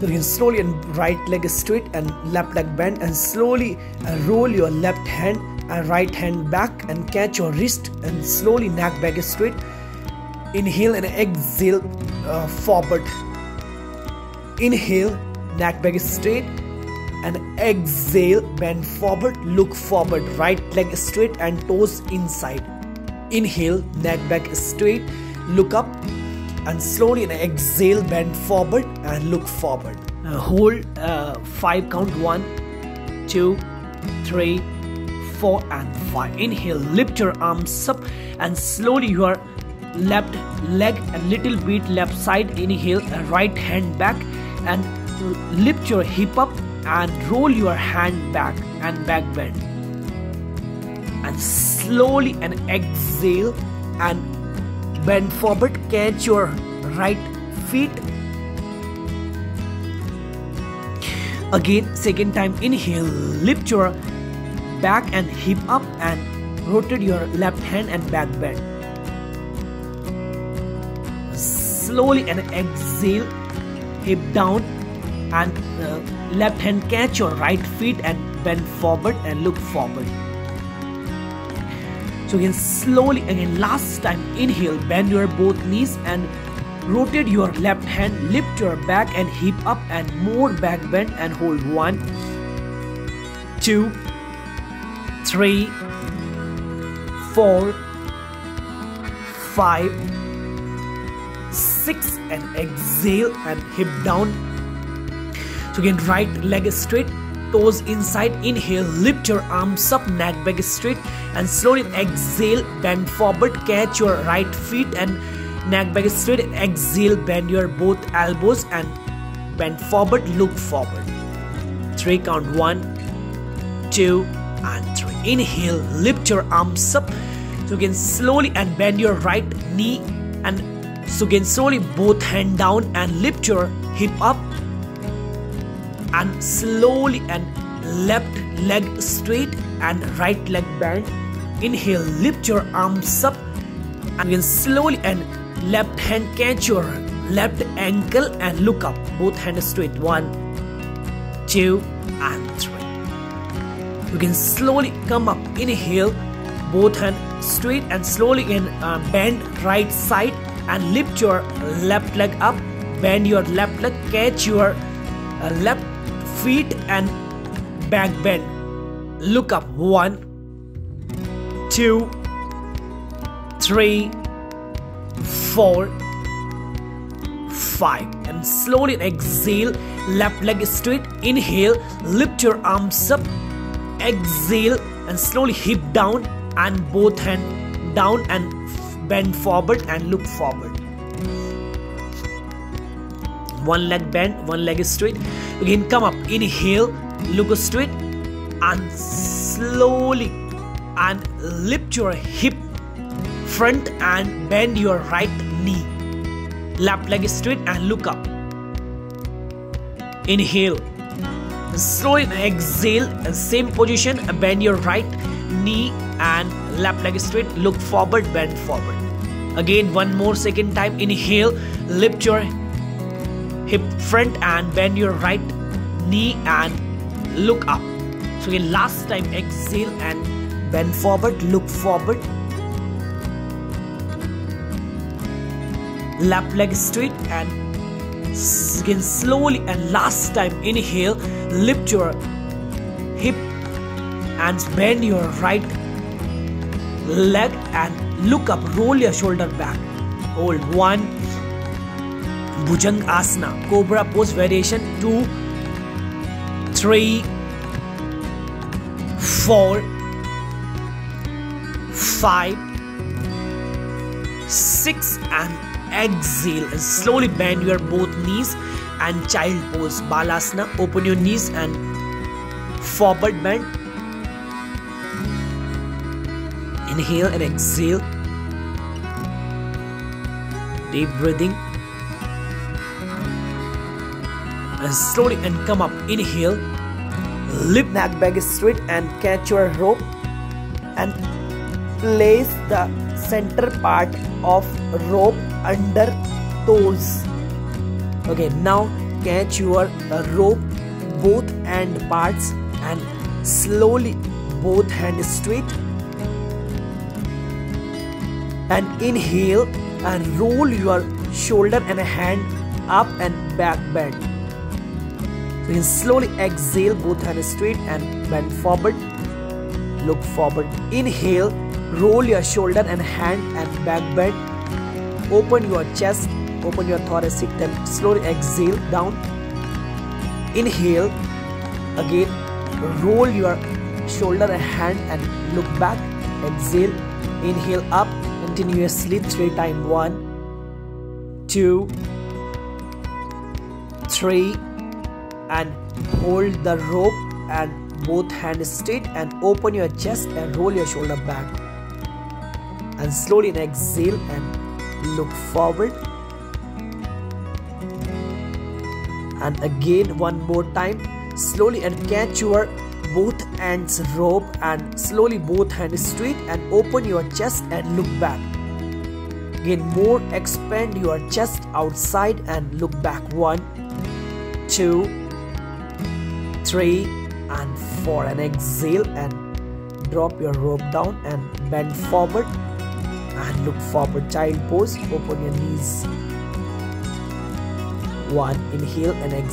You can slowly and right leg straight and left leg bend and slowly uh, roll your left hand and right hand back and catch your wrist and slowly neck back straight. Inhale and exhale uh, forward. Inhale, neck back straight and exhale, bend forward, look forward, right leg straight and toes inside. Inhale, neck back straight, look up and slowly and exhale bend forward and look forward. Uh, hold uh, five count one two three four and five. Inhale lift your arms up and slowly your left leg a little bit left side. Inhale right hand back and lift your hip up and roll your hand back and back bend. And slowly and exhale and bend forward catch your right feet. Again second time inhale lift your back and hip up and rotate your left hand and back bend. Slowly and exhale hip down and uh, left hand catch your right feet and bend forward and look forward so again slowly again last time inhale bend your both knees and rotate your left hand lift your back and hip up and more back bend and hold. One two three four five six and exhale and hip down. So again right leg is straight toes inside inhale lift your arms up neck back straight and slowly exhale bend forward catch your right feet and neck back straight exhale bend your both elbows and bend forward look forward. Three count. One two and three. Inhale lift your arms up. So again slowly and bend your right knee and so again slowly both hand down and lift your hip up and slowly and left leg straight and right leg bend inhale lift your arms up and again slowly and left hand catch your left ankle and look up. Both hands straight. One two and three. You can slowly come up. Inhale both hands straight and slowly again uh, bend right side and lift your left leg up. Bend your left leg catch your uh, left feet and back bend. Look up. One two three four five. And slowly exhale. Left leg straight. Inhale. Lift your arms up. Exhale. And slowly hip down. And both hand down and bend forward and look forward one leg bend one leg is straight. Again come up. Inhale look straight. And slowly and lift your hip front and bend your right knee. Left leg straight and look up. Inhale. Slowly exhale. Same position bend your right knee and left leg straight. Look forward bend forward. Again one more second time. Inhale lift your hip front and bend your right knee and look up. So again last time exhale and bend forward look forward. Left leg straight and again slowly and last time inhale lift your hip and bend your right leg and look up roll your shoulder back. Hold one bhujang asana cobra pose variation two three four five six and exhale. Slowly bend your both knees and child pose. Balasana open your knees and forward bend. Inhale and exhale. Deep breathing and slowly and come up inhale lift neck back straight and catch your rope and place the center part of rope under toes. Okay now catch your rope both end parts and slowly both hands straight. And inhale and roll your shoulder and hand up and back bend you slowly exhale both hands straight and bend forward. Look forward. Inhale. Roll your shoulder and hand and back bend. Open your chest. Open your thoracic then slowly exhale down. Inhale. Again roll your shoulder and hand and look back. Exhale. Inhale up continuously three times one two three and hold the rope and both hands straight and open your chest and roll your shoulder back. And slowly exhale and look forward. And again one more time. Slowly and catch your both ends rope and slowly both hands straight and open your chest and look back. Again more expand your chest outside and look back. One two three and four. And exhale and drop your rope down and bend forward. And look forward. Child pose. Open your knees. One inhale and exhale